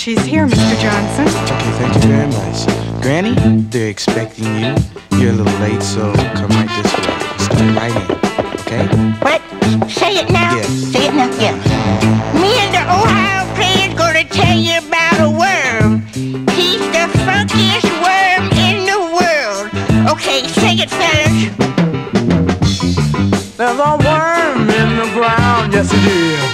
She's here, Mr. Johnson. Okay, thank you very much. Granny, they're expecting you. You're a little late, so come right this way. Start right in, okay? What? Say it now. Yeah. Say it now. Yeah. Me and the Ohio Players gonna tell you about a worm. He's the funkiest worm in the world. Okay, sing it, fellas. There's a worm in the ground, yes it is.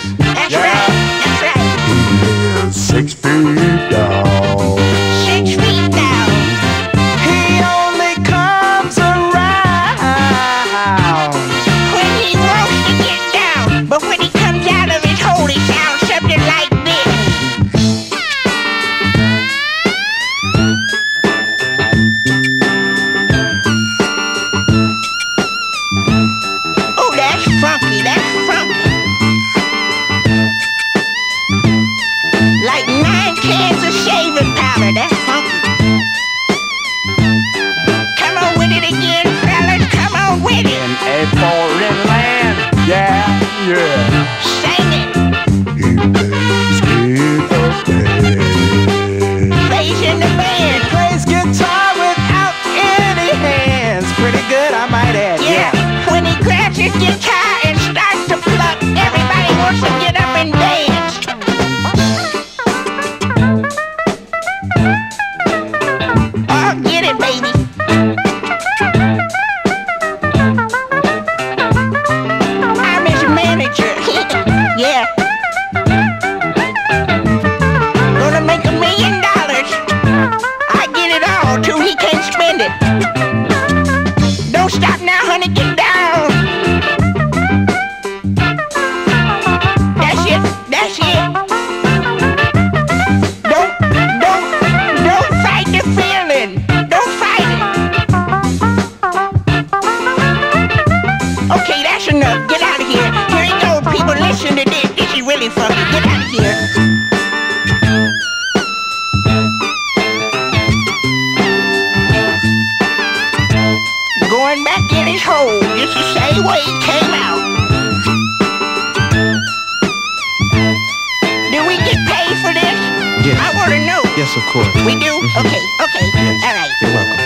Down. Land, yeah, yeah. Now, honey, get down. That's it, that's it. Don't, don't, don't fight the feeling. Don't fight it. Okay, that's enough. Get out of here. Here you go, people. Listen to this. This is really funky. Going back in his hole just the same way he came out. Do we get paid for this? Yes. I want to know. Yes, of course. We do? Mm-hmm. Okay, okay. Yes. All right.